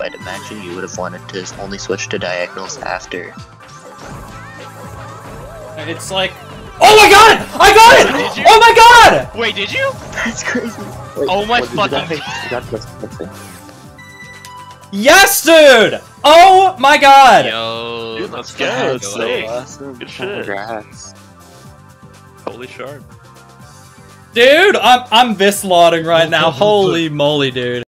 I'd imagine you would have wanted to only switch to diagonals after. It's like, oh my god, I got it! Oh my god! Wait, did you? That's crazy. Oh my fucking- Yes, dude! Oh my god! Yo, Dude, let's go. That's so awesome. Good shit. Congrats. Holy sharp. Dude, I'm I'm this lauding right now. Holy moly, dude.